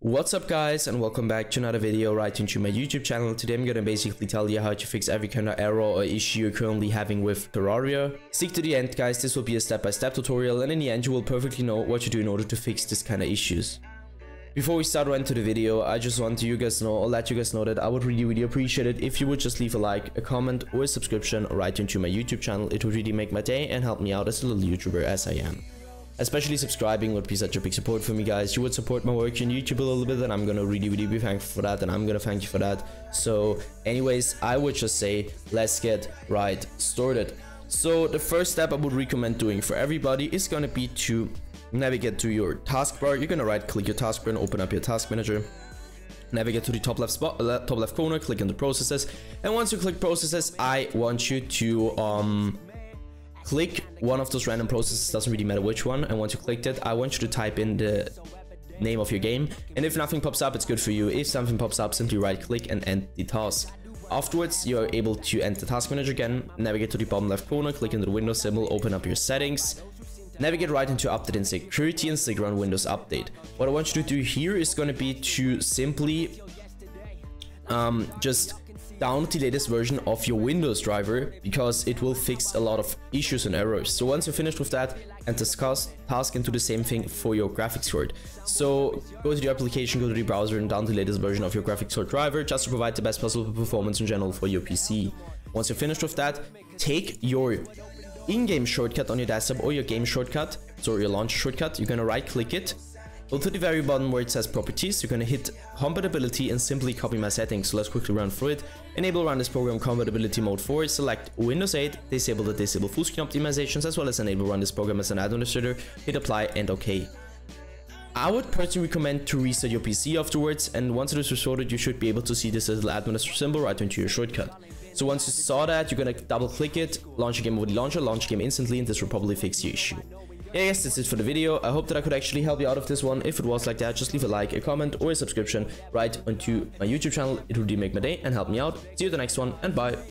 What's up guys and welcome back to another video right into my YouTube channel. Today I'm gonna basically tell you how to fix every kind of error or issue you're currently having with Terraria. Stick to the end guys, this will be a step-by-step -step tutorial and in the end you will perfectly know what to do in order to fix this kind of issues. Before we start right into the video, I just want to you guys know or let you guys know that I would really really appreciate it if you would just leave a like, a comment or a subscription right into my YouTube channel. It would really make my day and help me out as a little YouTuber as I am. Especially subscribing would be such a big support for me guys. You would support my work on YouTube a little bit and I'm gonna really really be thankful for that and I'm gonna thank you for that. So anyways, I would just say let's get right started. So the first step I would recommend doing for everybody is gonna be to navigate to your taskbar. You're gonna right click your taskbar and open up your task manager navigate to the top left spot uh, top left corner click on the processes and once you click processes i want you to um click one of those random processes, doesn't really matter which one, and once you clicked it, I want you to type in the name of your game, and if nothing pops up, it's good for you. If something pops up, simply right click and end the task. Afterwards, you are able to enter the Task Manager again, navigate to the bottom left corner, click into the Windows symbol, open up your settings, navigate right into Update and Security and stick around Windows Update. What I want you to do here is going to be to simply um, just download the latest version of your Windows driver because it will fix a lot of issues and errors. So once you're finished with that, and discuss task and do the same thing for your graphics card. So go to the application, go to the browser and download the latest version of your graphics card driver just to provide the best possible performance in general for your PC. Once you're finished with that, take your in-game shortcut on your desktop or your game shortcut, so your launch shortcut, you're gonna right click it Go to the very bottom where it says properties, you're gonna hit compatibility and simply copy my settings. So let's quickly run through it. Enable run this program compatibility mode 4, select Windows 8, disable the disable full screen optimizations as well as enable run this program as an administrator, hit apply and OK. I would personally recommend to reset your PC afterwards and once it is restored you should be able to see this little administrator symbol right into your shortcut. So once you saw that, you're gonna double click it, launch a game with the launcher, launch game instantly and this will probably fix your issue. Yeah, yes, that's it for the video. I hope that I could actually help you out of this one. If it was like that, just leave a like, a comment, or a subscription right onto my YouTube channel. It would really make my day and help me out. See you the next one, and bye.